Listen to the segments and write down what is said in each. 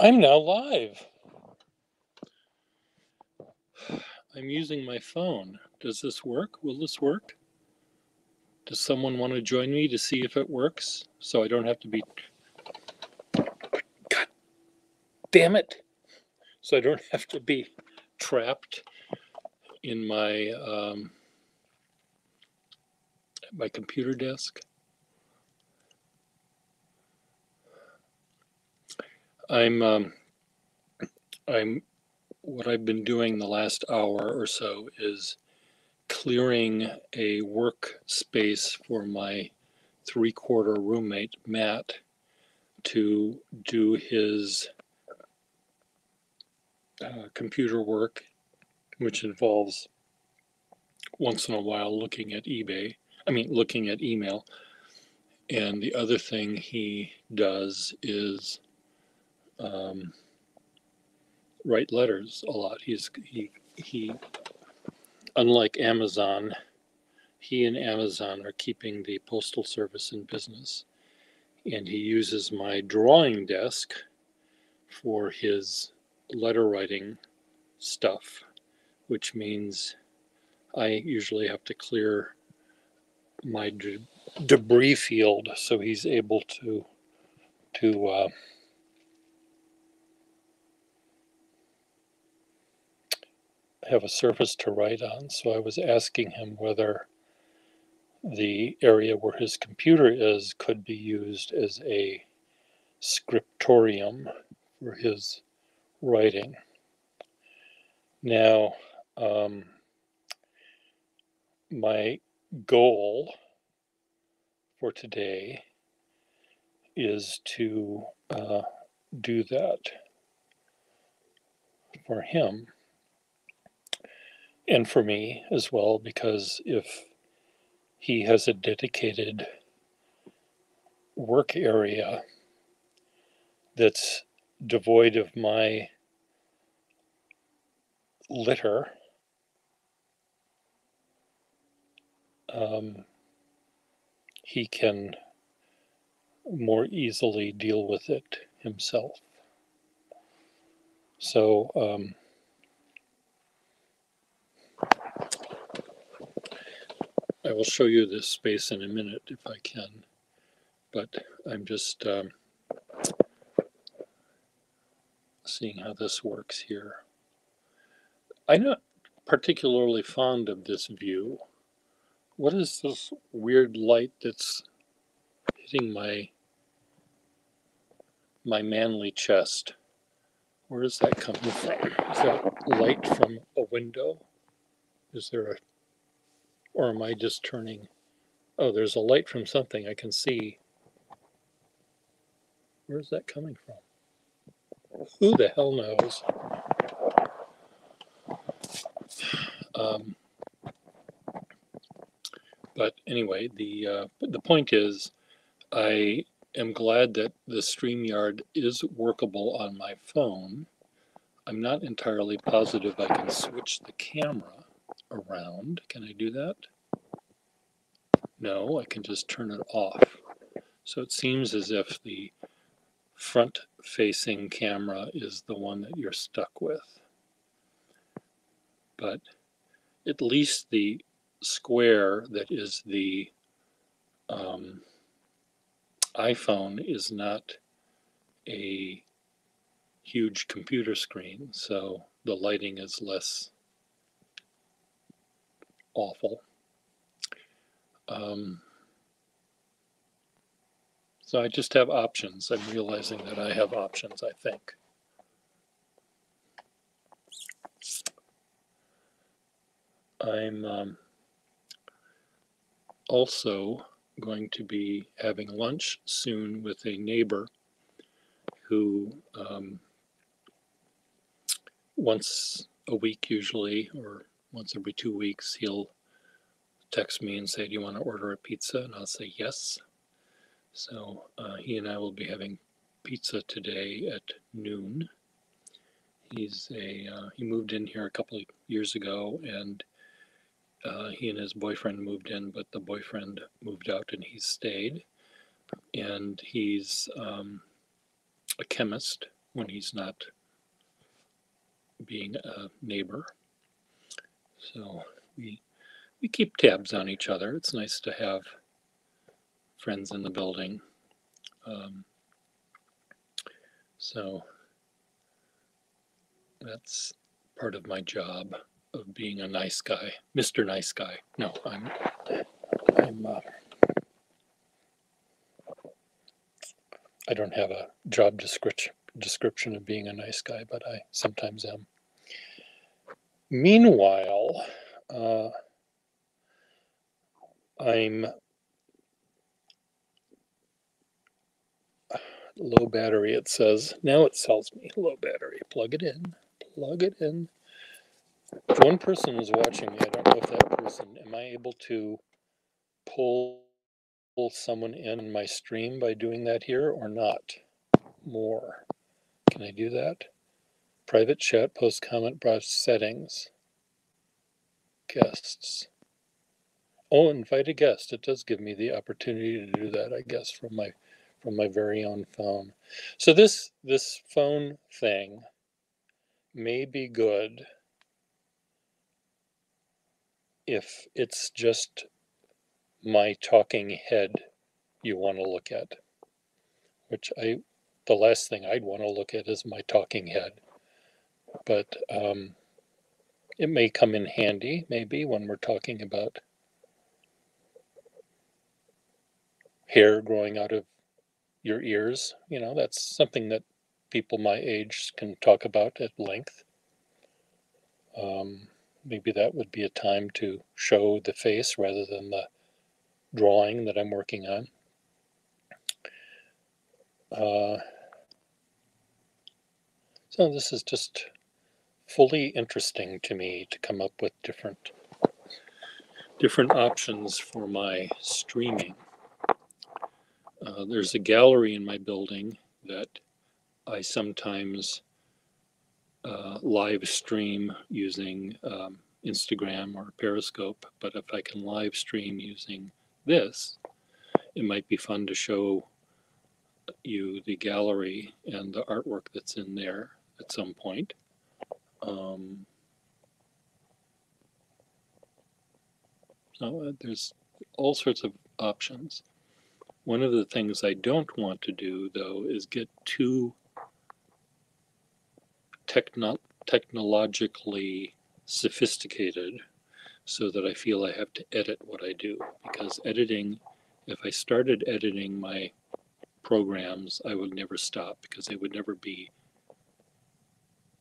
I'm now live. I'm using my phone. Does this work? Will this work? Does someone want to join me to see if it works so I don't have to be. God damn it! So I don't have to be trapped in my um, my computer desk. I'm um, I'm what I've been doing the last hour or so is clearing a workspace for my three quarter roommate Matt to do his uh, computer work, which involves once in a while looking at eBay. I mean, looking at email. And the other thing he does is um, write letters a lot. He's he he unlike Amazon, he and Amazon are keeping the postal service in business, and he uses my drawing desk for his letter writing stuff, which means I usually have to clear my de- debris field so he's able to to uh, have a surface to write on. So I was asking him whether the area where his computer is could be used as a scriptorium for his writing. Now, um, my goal for today is to uh, do that for him and for me as well, because if he has a dedicated work area that's devoid of my litter, um, he can more easily deal with it himself. So, um, will show you this space in a minute if I can, but I'm just um, seeing how this works here. I'm not particularly fond of this view. What is this weird light that's hitting my my manly chest? Where is that coming from? Is that light from a window? Is there a or am I just turning? Oh, there's a light from something I can see. Where's that coming from? Who the hell knows? Um, but anyway, the uh, the point is, I am glad that the StreamYard is workable on my phone. I'm not entirely positive I can switch the camera around. Can I do that? No, I can just turn it off. So it seems as if the front facing camera is the one that you're stuck with. But at least the square that is the um, iPhone is not a huge computer screen, so the lighting is less awful. Um, so I just have options. I'm realizing that I have options, I think. I'm um, also going to be having lunch soon with a neighbor who um, once a week usually or once every two weeks he'll text me and say, Do you want to order a pizza? And I'll say yes. So uh, he and I will be having pizza today at noon. He's a uh, he moved in here a couple of years ago, and uh, he and his boyfriend moved in, but the boyfriend moved out and he stayed. And he's um, a chemist, when he's not being a neighbor. So we we keep tabs on each other. It's nice to have friends in the building. Um, so that's part of my job of being a nice guy, Mr. Nice Guy. No, I'm I'm uh, I don't have a job description description of being a nice guy, but I sometimes am. Meanwhile, uh, I'm low battery. It says now it tells me low battery. Plug it in. Plug it in. One person is watching me. I don't know if that person. Am I able to pull pull someone in my stream by doing that here or not? More. Can I do that? Private chat, post comment, brush settings. Guests. Oh, invite a guest. It does give me the opportunity to do that, I guess, from my from my very own phone. So this this phone thing may be good if it's just my talking head you want to look at, which I the last thing I'd want to look at is my talking head. But um, it may come in handy, maybe, when we're talking about hair growing out of your ears. You know, that's something that people my age can talk about at length. Um, maybe that would be a time to show the face rather than the drawing that I'm working on. Uh, so this is just fully interesting to me to come up with different different options for my streaming. Uh, there's a gallery in my building that I sometimes uh, live stream using um, Instagram or Periscope, but if I can live stream using this, it might be fun to show you the gallery and the artwork that's in there at some point. Um, so there's all sorts of options. One of the things I don't want to do, though, is get too techno- technologically sophisticated so that I feel I have to edit what I do. Because editing, if I started editing my programs, I would never stop because they would never be.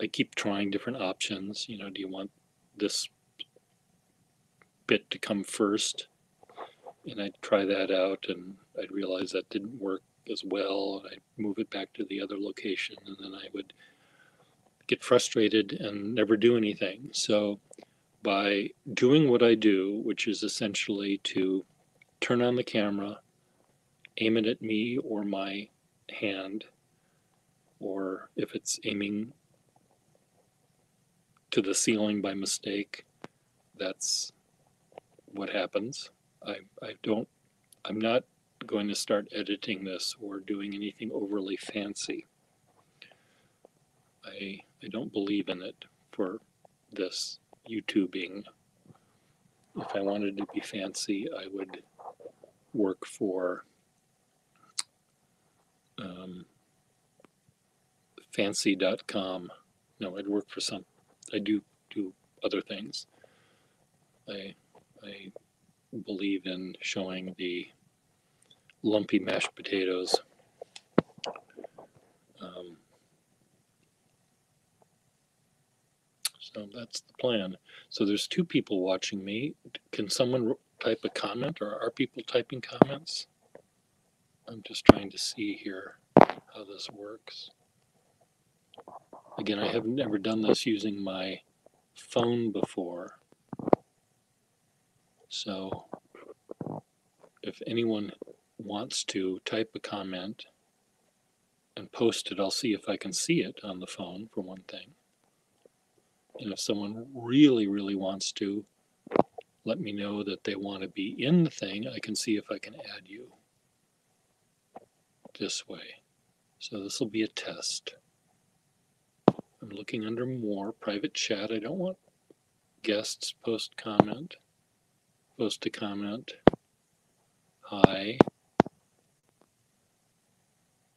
I keep trying different options. You know, do you want this bit to come first? And I'd try that out and I'd realize that didn't work as well. And I'd move it back to the other location and then I would get frustrated and never do anything. So by doing what I do, which is essentially to turn on the camera, aim it at me or my hand, or if it's aiming to the ceiling by mistake, that's what happens. I, I don't, I'm not going to start editing this or doing anything overly fancy. I, I don't believe in it for this YouTubing. If I wanted to be fancy, I would work for um, fancy.com. No, I'd work for some. I do do other things. I I believe in showing the lumpy mashed potatoes. Um, so that's the plan. So there's two people watching me. Can someone type a comment, or are people typing comments? I'm just trying to see here how this works. Again, I have never done this using my phone before. So if anyone wants to type a comment and post it, I'll see if I can see it on the phone for one thing. And if someone really, really wants to let me know that they want to be in the thing, I can see if I can add you this way. So this will be a test. I'm looking under more private chat. I don't want guests post comment. Post a comment. Hi.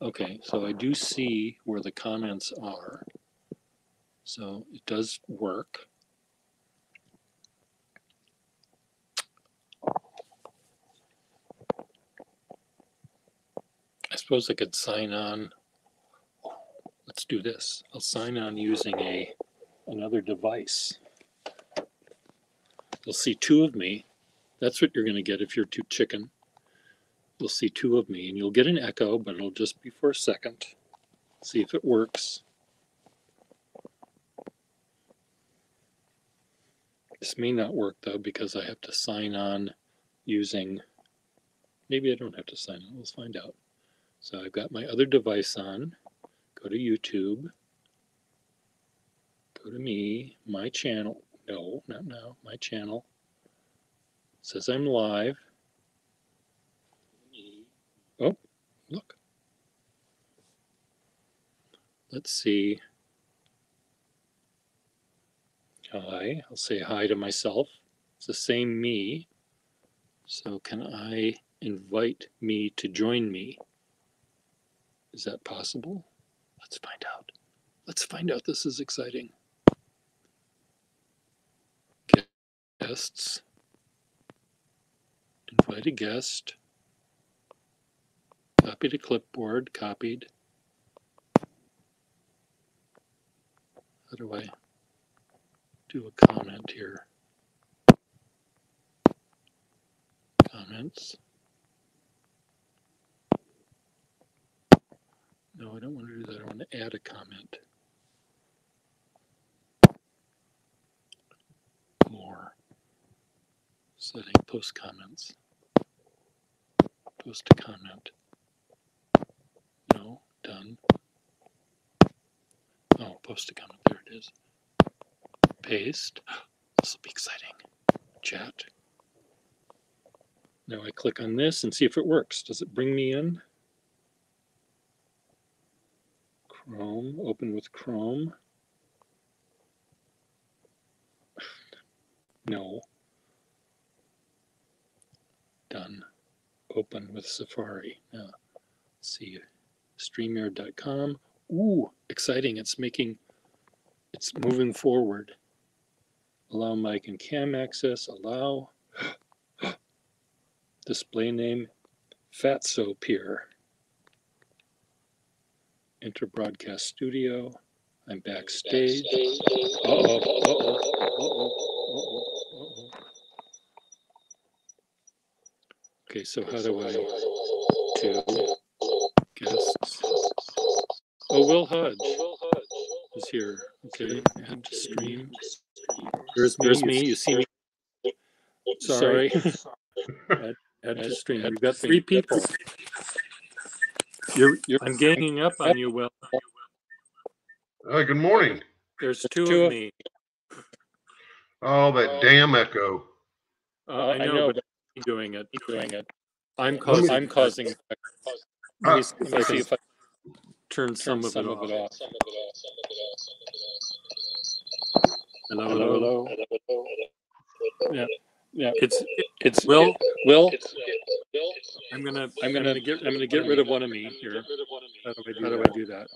Okay, so I do see where the comments are. So it does work. I suppose I could sign on. Let's do this. I'll sign on using a another device. You'll see two of me. That's what you're going to get if you're too chicken. You'll see two of me, and you'll get an echo, but it'll just be for a second. See if it works. This may not work though because I have to sign on using. Maybe I don't have to sign on. Let's find out. So I've got my other device on. Go to YouTube. Go to me, my channel. No, not now. My channel. says I'm live. Oh, look. Let's see. Hi. I'll say hi to myself. It's the same me. So can I invite me to join me? Is that possible? Let's find out. Let's find out. This is exciting. Guests. Invite a guest. Copy to clipboard. Copied. How do I do a comment here? Comments. No, I don't want to do that. I want to add a comment. More. Setting post comments. Post a comment. No, done. Oh, post a comment. There it is. Paste. This will be exciting. Chat. Now I click on this and see if it works. Does it bring me in? Chrome, open with Chrome. No. Done. Open with Safari. Now, let's see. StreamYard.com. Ooh, exciting. It's making, it's moving forward. Allow mic and cam access. Allow. Display name Fatso Pier. Enter broadcast studio. I'm backstage. Uh oh, uh oh, uh oh, uh oh, uh oh. Okay, so how do I to guests? Oh, Will Hodge is here. Okay, add to stream. There's me. There's me. You see me. Sorry. add, add to stream. We've got three people. You're, you're, I'm ganging up on you, Will. Uh, good morning. There's two of me. Oh, that damn echo. Uh, I know, but I'm doing it, doing it. I'm Let me- causing, I'm causing. Let Uh, me s- let me see if I turn some of it off. Hello, hello. Yeah, yeah, it's, it's, Will, Will, I'm gonna, I'm gonna get, I'm gonna get rid of one of me here. How do I do, how do I do that?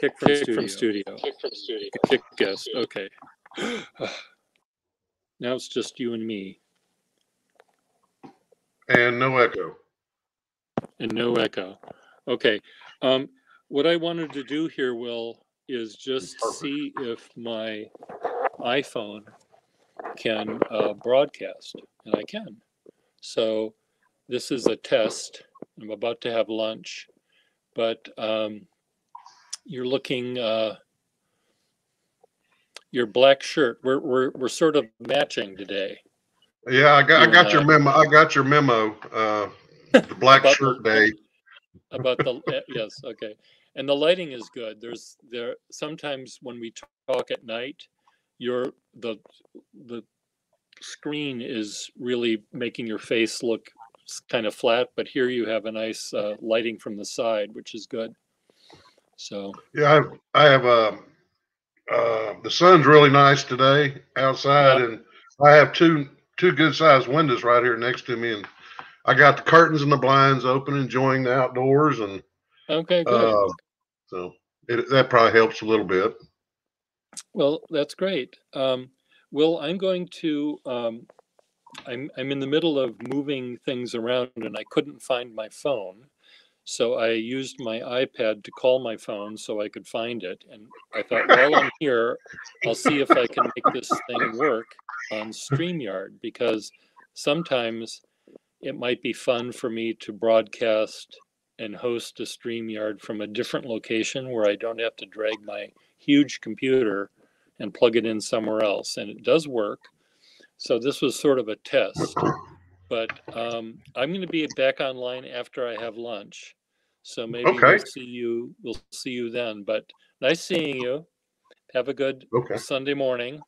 Kick from studio. Kick from studio. Kick guest, okay. Now it's just you and me And no echo. and no echo. Okay, um, what I wanted to do here, Will, is just Perfect. see if my iPhone can uh, broadcast, and I can. So this is a test. I'm about to have lunch, but um, you're looking. Uh, your black shirt. We're we're we're sort of matching today. Yeah, I got, I got your I. memo. I got your memo. Uh, the black shirt day. about the eh, yes okay and the lighting is good there's there sometimes when we talk at night your the the screen is really making your face look kind of flat but here you have a nice uh, lighting from the side which is good so Yeah, I have, I have, uh, uh, the sun's really nice today outside, Yeah. and I have two two good sized windows right here next to me, and I got the curtains and the blinds open, enjoying the outdoors, and Okay, good. uh, so it, that probably helps a little bit. Well, that's great. Um, Will, I'm going to, um, I'm, I'm in the middle of moving things around and I couldn't find my phone. So I used my iPad to call my phone so I could find it. And I thought, while I'm here, I'll see if I can make this thing work on StreamYard because sometimes it might be fun for me to broadcast and host a StreamYard from a different location where I don't have to drag my huge computer and plug it in somewhere else. And it does work. So this was sort of a test. But um, I'm going to be back online after I have lunch. So maybe Okay. we'll see you. We'll see you then. But nice seeing you. Have a good Okay. Sunday morning.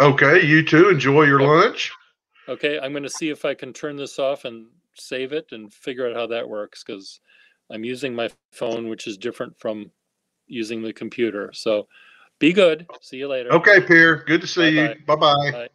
Okay, you too. Enjoy your Yep. lunch. Okay, I'm going to see if I can turn this off and save it and figure out how that works because I'm using my phone, which is different from using the computer. So be good. See you later. Okay, Pierre. Good to see you. Bye-bye. Bye bye. Bye.